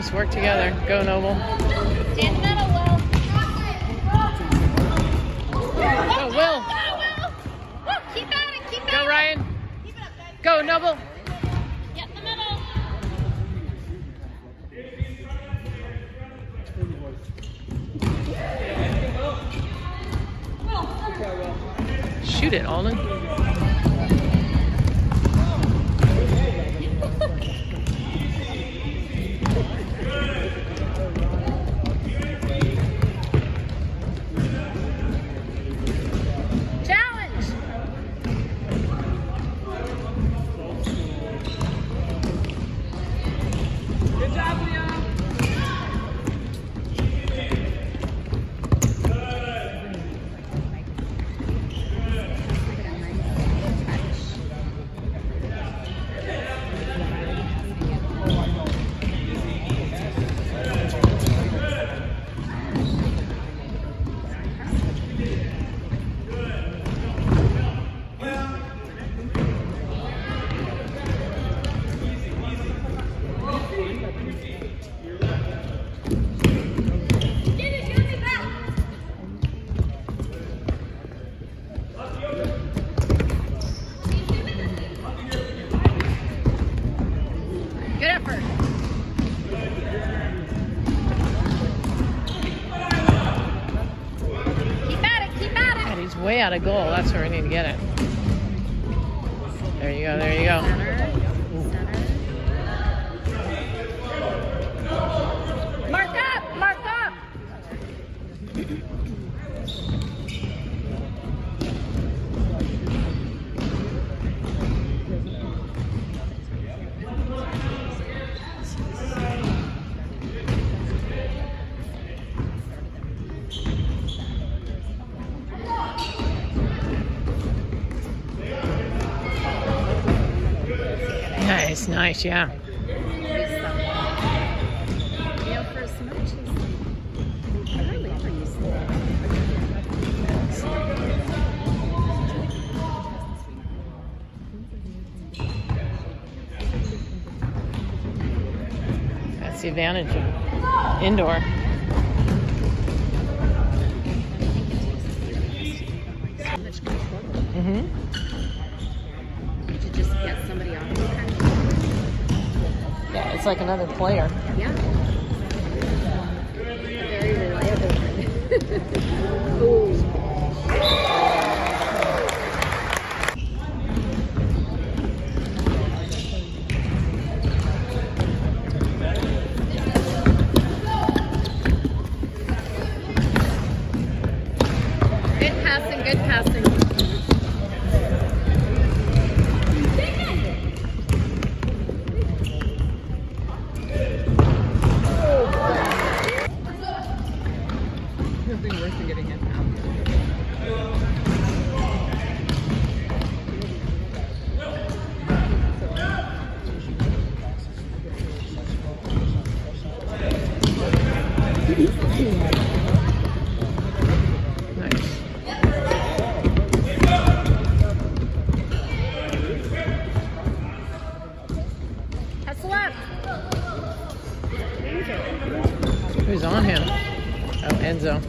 guys. Work together. Go, Noble. Go, Will. Go, Ryan. Go, Noble. goal. That's where we need to get it. yeah. That's the advantage of indoor. Mm-hmm. mm-hmm. You just get somebody off like another player. Yeah. Very reliable. Ooh. Who's on him? Oh, Enzo.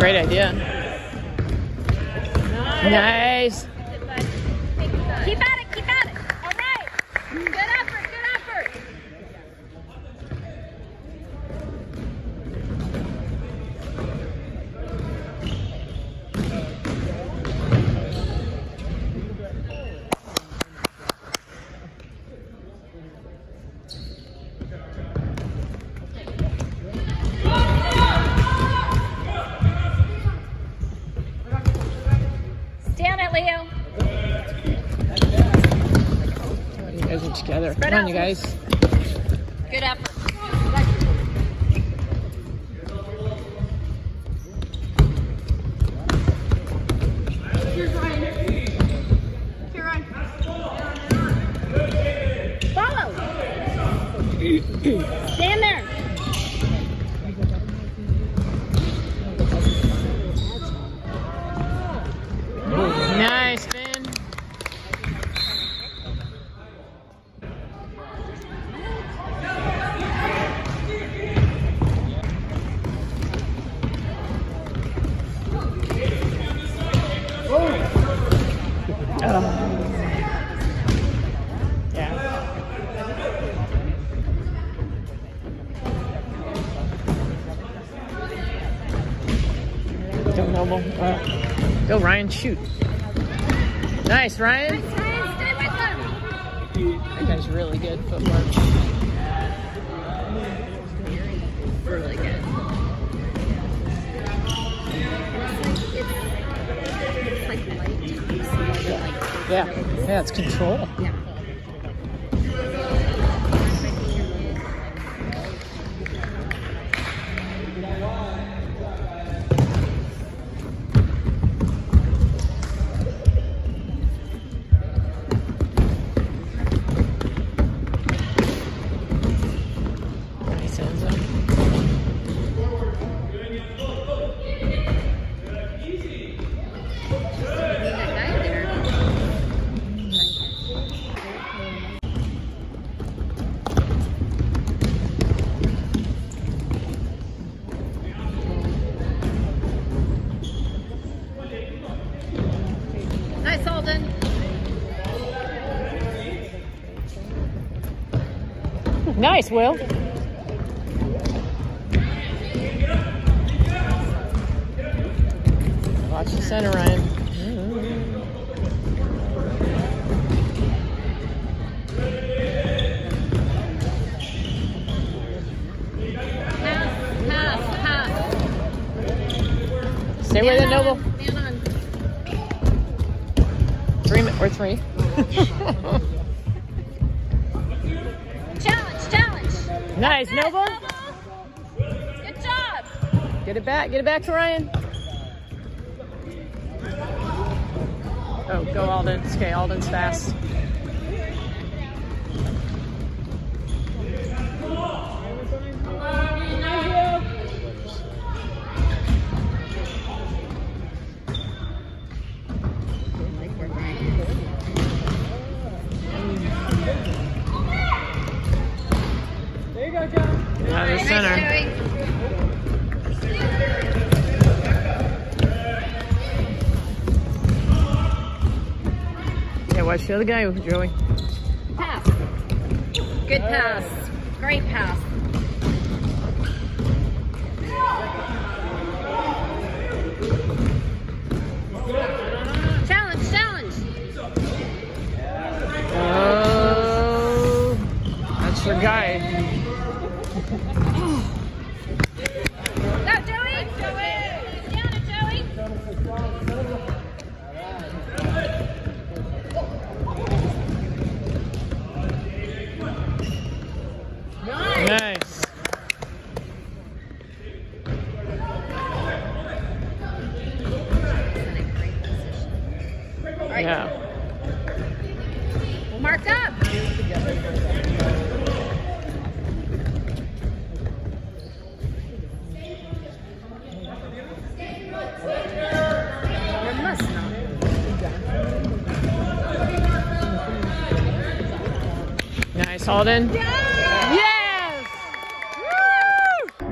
Great idea. Nice. Keep Come on, you guys. Ryan, shoot. Nice, Ryan. Nice, Ryan. Stay with them. That guy's really good footwork. Really good. It's like light tops more than like Yeah, yeah, it's control. Nice, Will. Watch the center, Ryan. Get it back. Get it back to Ryan. Oh, go Alden. Okay. Alden's fast. Like we're back. Out the center. Watch the other guy, Joey. Pass. Good pass. Great pass. Challenge, challenge. Oh, that's your guy. Alden. Yes! Woo!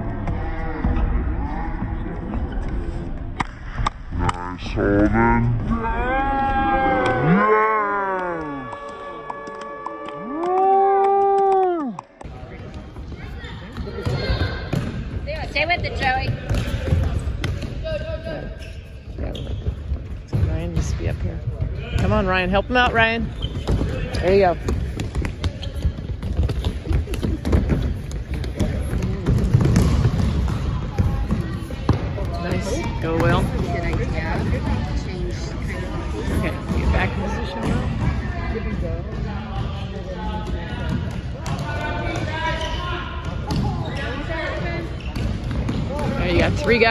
Nice, Holden. Yes! Woo! Stay with it, Joey. Ryan needs to be up here. Come on, Ryan. Help him out, Ryan. There you go.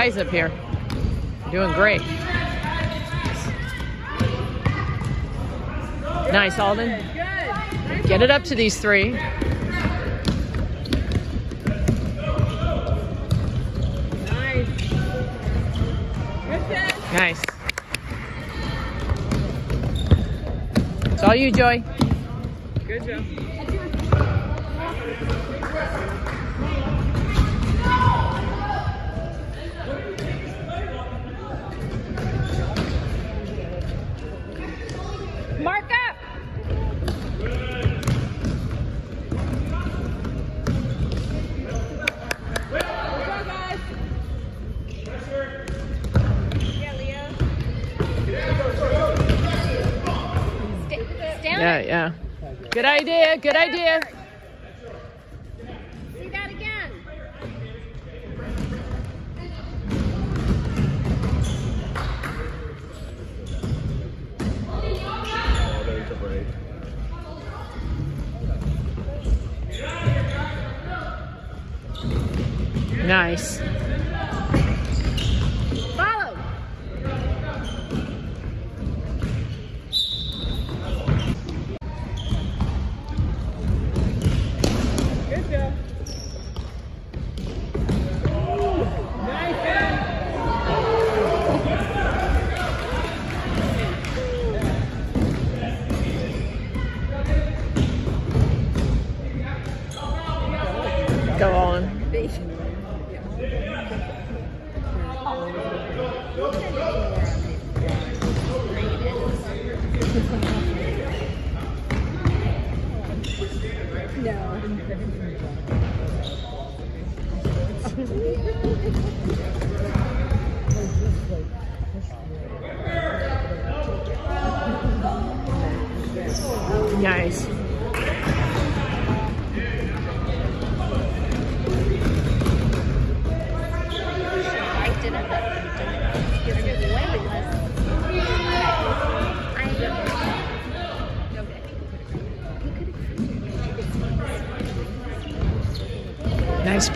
Guys up here. Doing great. Nice, Alden. Get it up to these three. Nice. It's all you, Joy. Good job. Idea. Good idea. Nice.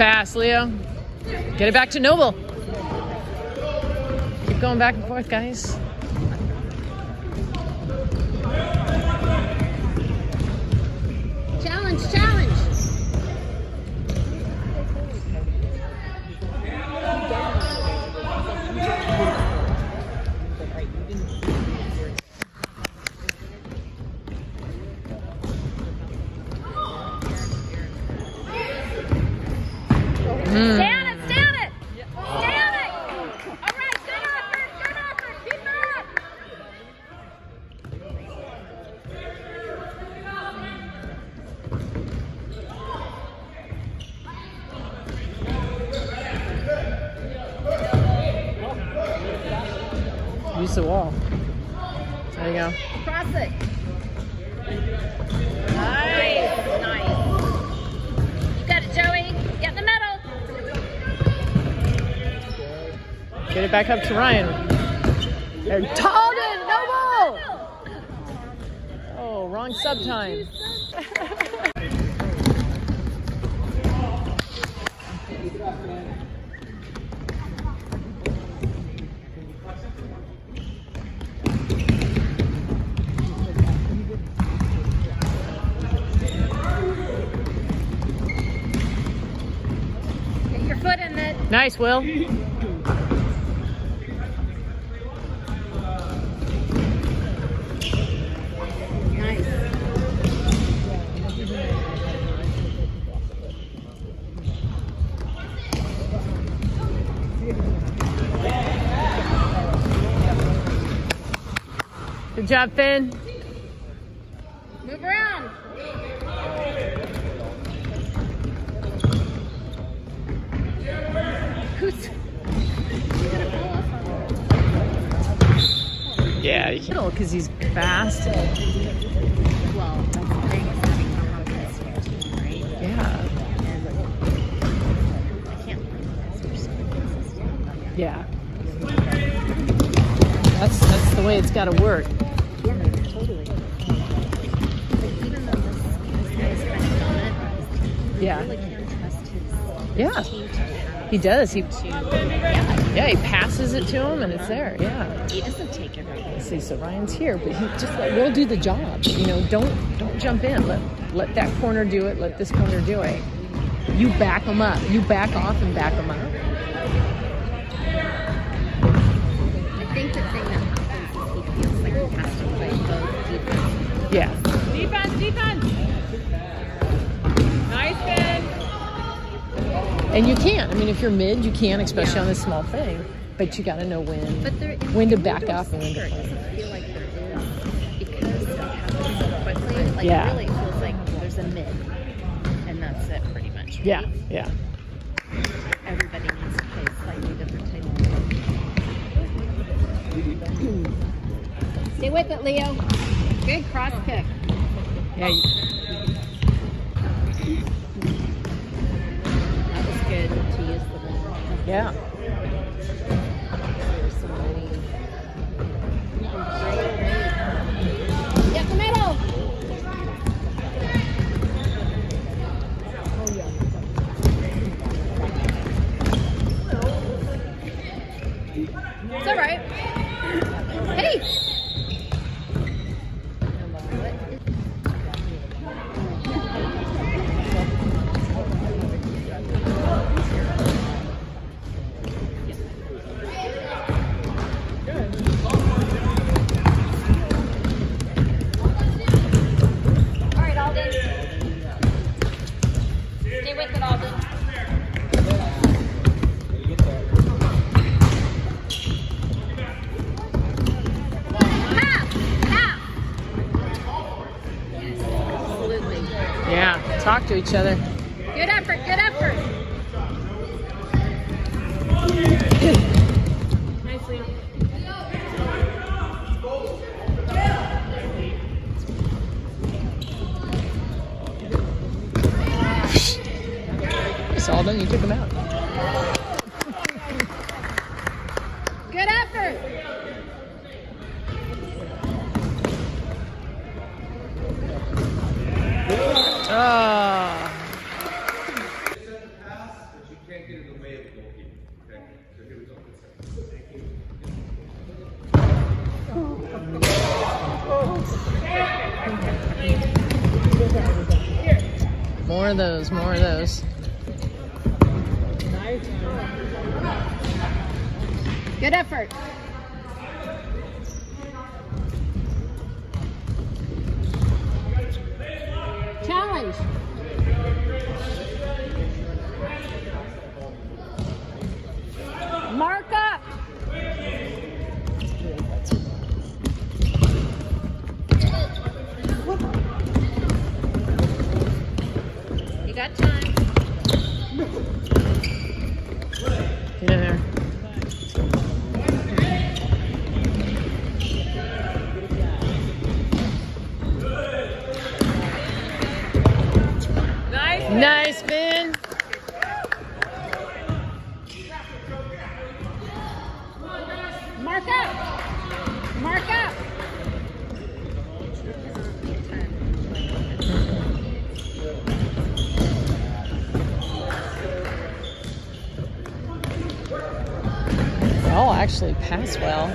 Pass, Leo. Get it back to Noble. Keep going back and forth, guys. Challenge, challenge. Mm. Down it, down it. Down it. All right, good effort, good effort. Keep it up. Use the wall. There you go. Cross it. Nice. Nice. You got it, Joey. Get the middle. Get it back up to Ryan. There, Talden, Noble! Oh, wrong sub time. Nice, Will. Good job, Finn. Move around. Who's? Yeah, you can because he's fast. Well, that's the thing is having confidence in your team, right? Yeah, And I can't blame you guys for so inconsistent. yeah. That's that's the way it's got to work. Yeah, totally. But even though this, this guy's kind of done it, you Yeah, trust his yeah. team to pass He does. He. Yeah, yeah he passes it to him and it's there. Yeah. he doesn't take everything. See, so Ryan's here, but he just like, we'll do the job. You know, don't don't jump in. Let let that corner do it. Let this corner do it. You back them up. You back off and back them up. I think the thing that happens is he feels like he has to play both defense. Yeah. Defense, defense. And you can. I mean, if you're mid, you can, especially on this small thing. But you got to know when. But there, When to back middle up and when to soccer, play. It doesn't feel like there is because stuff happens so quickly. Like Yeah. really, feels like there's a mid, and that's it pretty much. right? Yeah, yeah. Everybody needs to play slightly different type of Stay with it, Leo. Good cross kick. Yeah. you- Yeah. Yeah. Talk to each other. Good effort, good effort. Nicely. It's all done. You took them out. Good effort. Oh. More of those, more of those. Good effort. You got time. Get.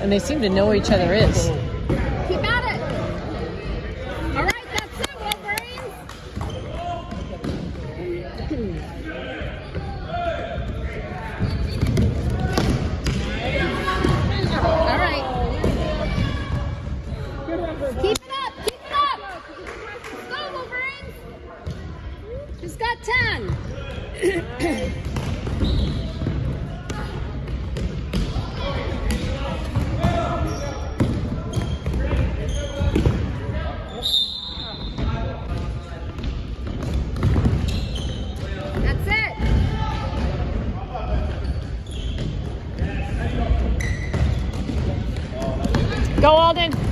And they seem to know each other is. Go, Alden.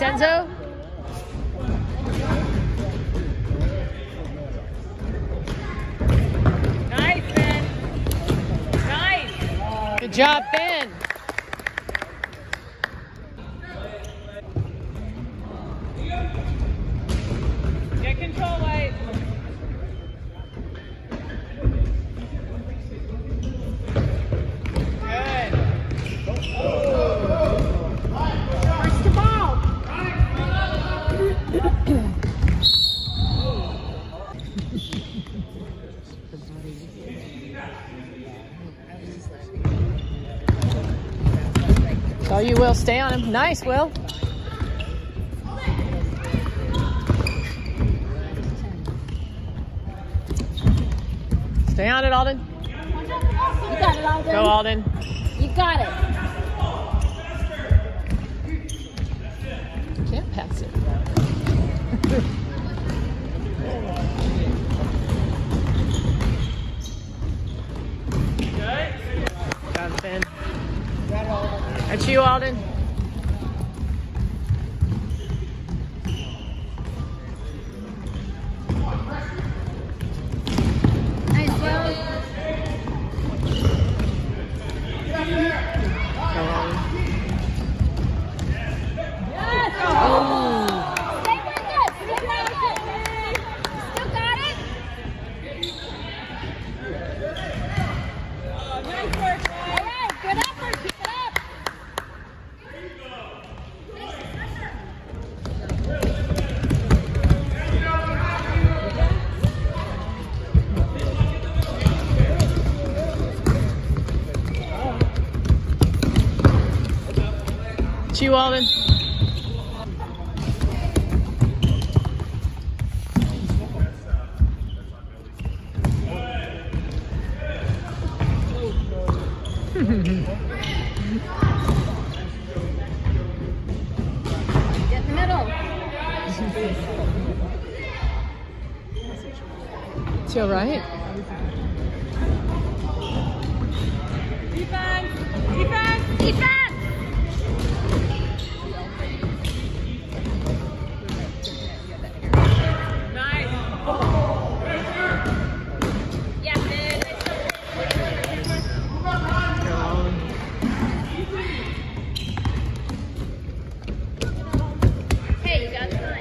Nice, Enzo. Nice, Ben. Nice. Good job, Ben. Will, stay on him. Nice, Will. Stay on it, Alden. Go, Alden.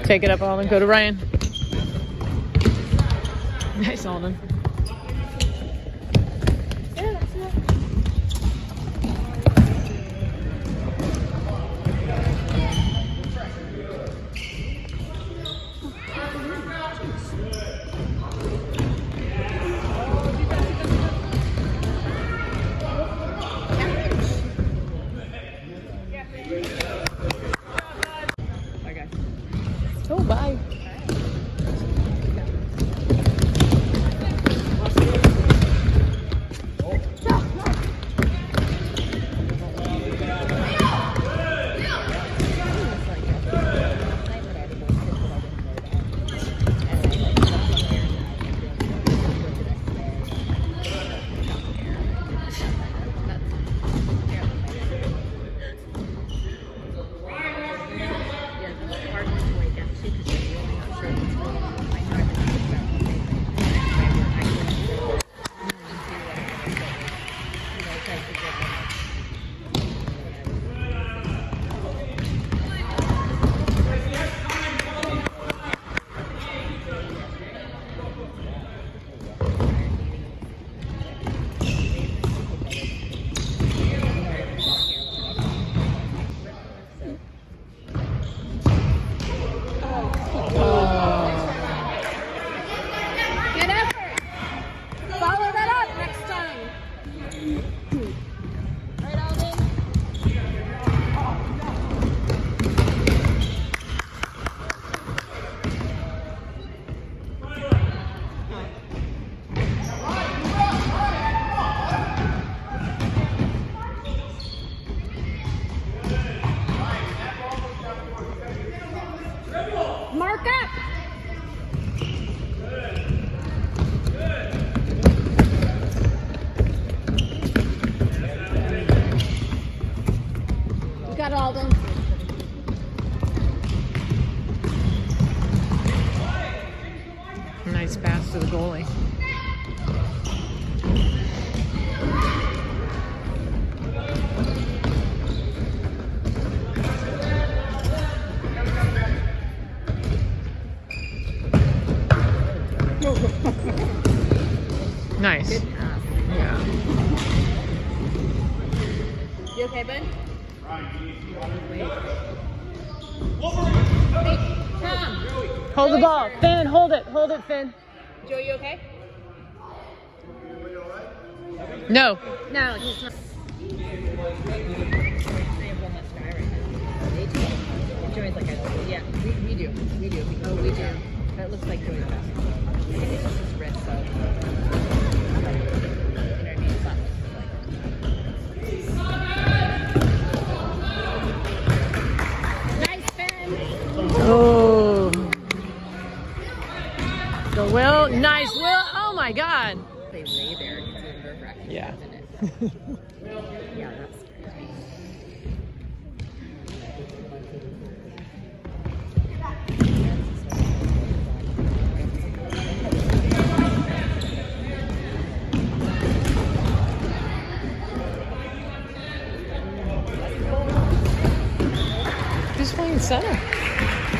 Take it up, Alden. Go to Ryan. Nice, Alden. the ball. Finn, hold it. Hold it, Finn. Joe, you okay? No. No, he's not. Joey's like, yeah, we, we do. We do. Oh, we do. That looks like Joey's best. Nice, Oh. Will, nice Will. Oh my God. They lay there. It's even nerve wracking. Yeah. Yeah, that's crazy. Who's playing center?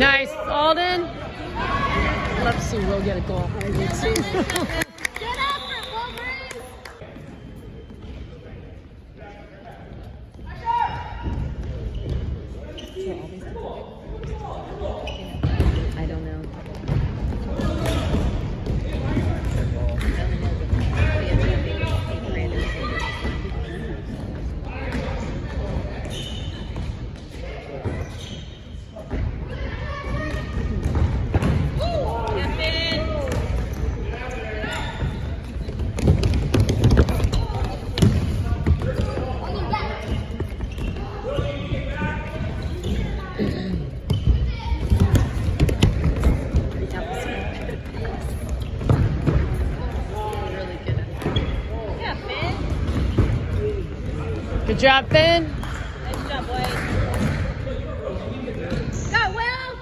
Nice, Alden. Let's see we'll get a goal. job, Finn. Nice job, boys. Go, Will.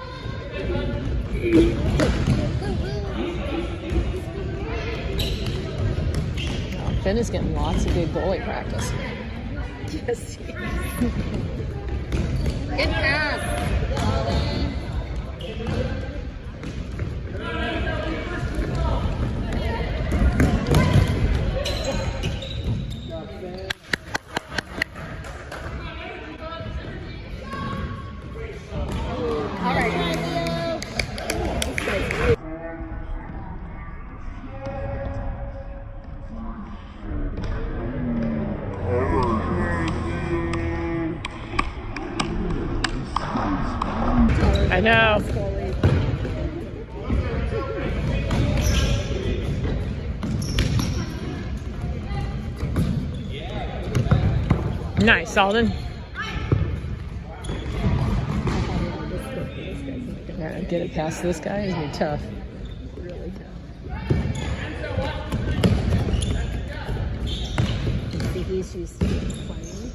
Finn is getting lots of good goalie practice. Yes. Good pass. Nice, Alden. Gotta get it past this guy is gonna be tough. See, he's used to playing.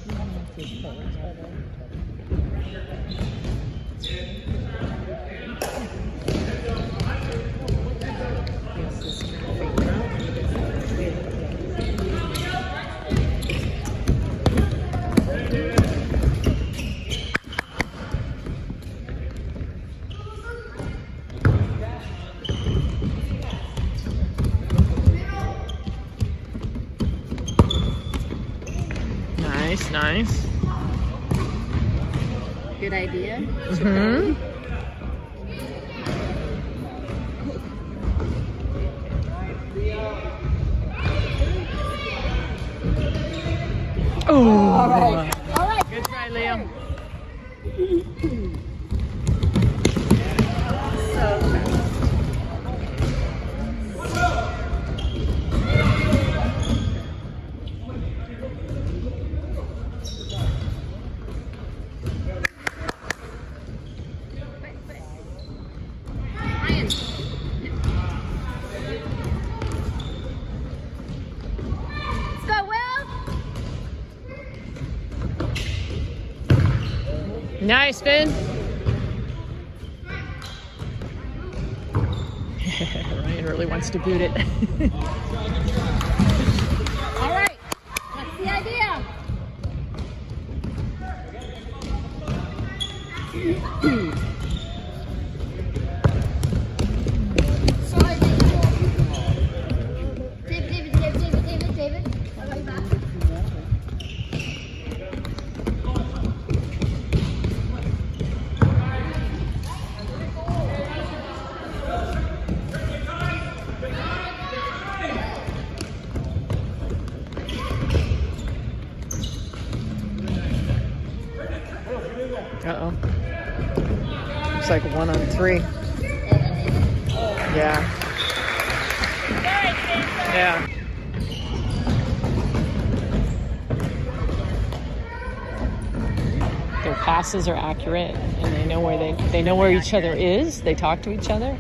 His players better. Yes, this is trying to figure out. Nice. Good idea. hmm boot it. All right, that's the idea. are accurate and they know where they they know where each other is. They talk to each other.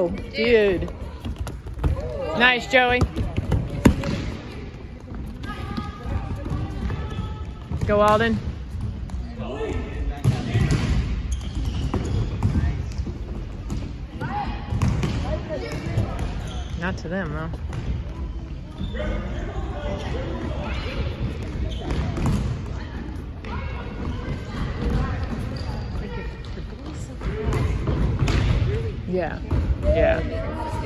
Oh, dude. Nice, Joey. Go, Alden. Not to them, though. Yeah. Yeah.